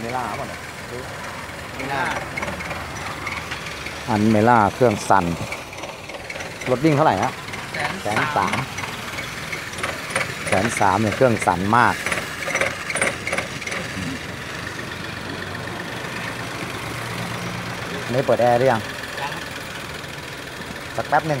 เมล่าเปล่าเนี่ยไม่น่าอันเมล่าเครื่องสั่นรถวิ่งเท่าไหร่ฮะแสนแสนสามแสนสามเนี่ยเครื่องสั่นมากนี่เปิดแอร์หรือยังยังสักแป๊บหนึ่ง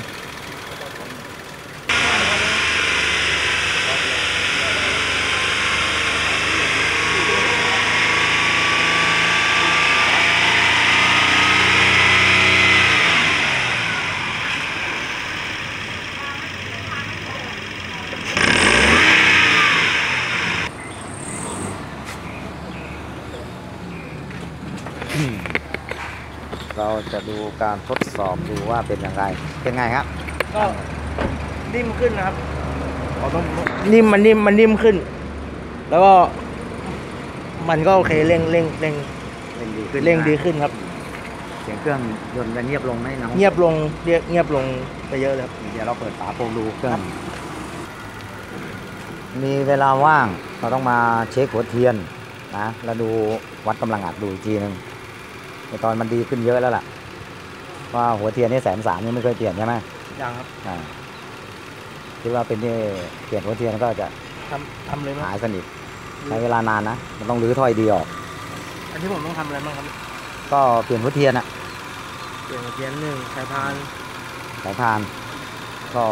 เราจะดูการทดสอบดูว่าเป็นยังไงเป็นไงครับ ก็นิ่มขึ้นนะครับเราต้องนิ่มมันนิ่มมันนิ่มขึ้น แล้วก็ มันก็โอเคเร่งเร่งเร่งเร่งดีขึ้นเร่งดีขึ้นครับ เสียงเครื่องยนต์จะเงียบลงไหมน้องเงียบลงเรียกเงียบลงไปเยอะเลยครับเดี๋ยวเราเปิดฝาโปรงดูเครื่องมีเวลาว่างเราต้องมาเช็คหัวเทียนนะแล้วดูวัดกำลังอัดดูอีกทีหนึง ในตอนมันดีขึ้นเยอะแล้วล่ะว่าหัวเทียนนี่แสนสามยังไม่เคยเปลี่ยนใช่ไหมยังครับอ่าคิดว่าเป็นที่เปลี่ยนหัวเทียนก็จะทำทำเลยไหมหายสนิทใช้เวลานานนะมันต้องรื้อถ้อยดีออก อันที่ผมต้องทำอะไรบ้างครับ ก็เปลี่ยนหัวเทียนอะเปลี่ยนหัวเทียนหนึ่งสายพานสายพาน ก็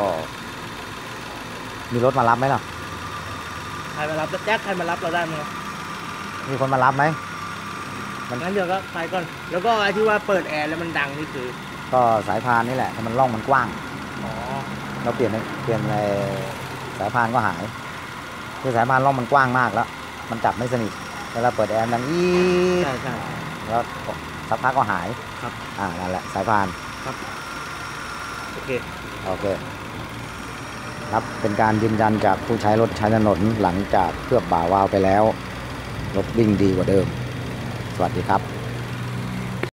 มีรถมารับไหมล่ะใครมารับแจ็คใครมารับเราได้ไหมครับมีคนมารับไหม งั้นเดี๋ยวก็ไปก่อน แล้วก็ไอ้ที่ว่าเปิดแอร์แล้วมันดังนี่คือก็สายพานนี่แหละถ้ามันร่องมันกว้าง อ๋อเราเปลี่ยนเปลี่ยนในสายพานก็หาย คือสายพานร่องมันกว้างมากแล้ว มันจับไม่สนิทเวลาเปิดแอร์มันอีดใช่ใช่ แล้วสักพักก็หายครับ อ่านั่นแหละสายพาน โอเค โอเคครับเป็นการยืนยันจากผู้ใช้รถใช้ถนนหลังจากเคลือบบ่าวาล์วไปแล้ว รถวิ่งดีกว่าเดิม สวัสดีครับ